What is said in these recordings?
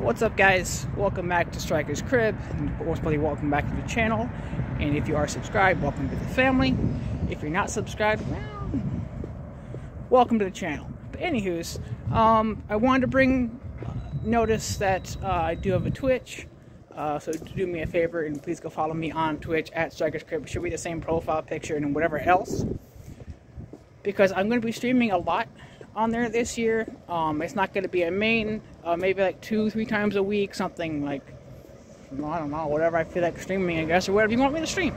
What's up, guys? Welcome back to Striker's Crib, and most probably welcome back to the channel. And if you are subscribed, welcome to the family. If you're not subscribed, well, welcome to the channel. But anywho's, um, I wanted to bring uh, notice that uh, I do have a Twitch. Uh, so do me a favor and please go follow me on Twitch at Striker's Crib. It should be the same profile picture and whatever else. Because I'm going to be streaming a lot on there this year. Um, it's not going to be a main, uh, maybe like two, three times a week, something like, I don't know, whatever I feel like streaming, I guess, or whatever you want me to stream.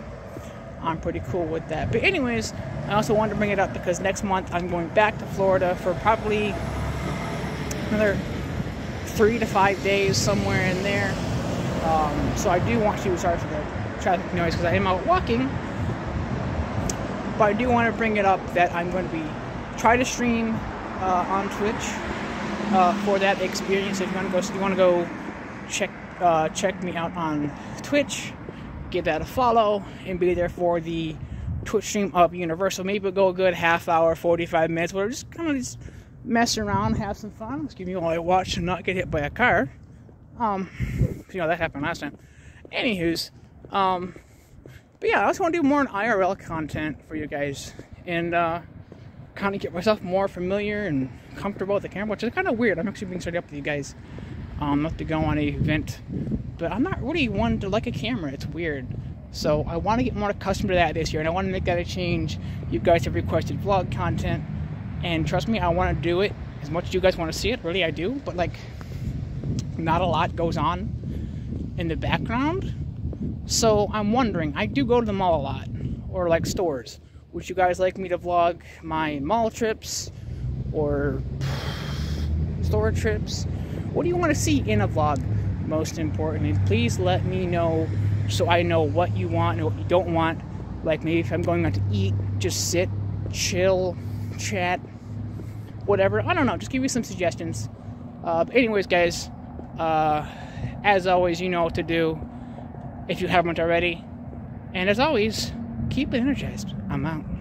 I'm pretty cool with that. But anyways, I also wanted to bring it up because next month I'm going back to Florida for probably another three to five days, somewhere in there. Um, so I do want to, sorry for the traffic noise because I am out walking. But I do want to bring it up that I'm going to be try to stream uh, on Twitch uh, for that experience. If you want to go, you want to go check uh, check me out on Twitch, give that a follow, and be there for the Twitch stream of Universal. Maybe go a good half hour, 45 minutes, whatever. Just kind of just mess around, have some fun. Excuse me while I watch and not get hit by a car. Um, you know that happened last time. Anywho's, um, but yeah, I just want to do more IRL content for you guys, and uh, kind of get myself more familiar and comfortable with the camera, which is kind of weird. I'm actually being set up with you guys um, not to go on a event, but I'm not really one to like a camera. It's weird. So I want to get more accustomed to that this year, and I want to make that a change. You guys have requested vlog content, and trust me, I want to do it as much as you guys want to see it. Really, I do. But like, not a lot goes on in the background. So I'm wondering. I do go to the mall a lot, or like stores. Would you guys like me to vlog my mall trips or store trips? What do you want to see in a vlog? Most importantly, please let me know so I know what you want and what you don't want. Like maybe if I'm going out to eat, just sit, chill, chat, whatever. I don't know. Just give me some suggestions. Uh, but anyways, guys, uh, as always, you know what to do if you haven't already. And as always, keep energized. I'm out.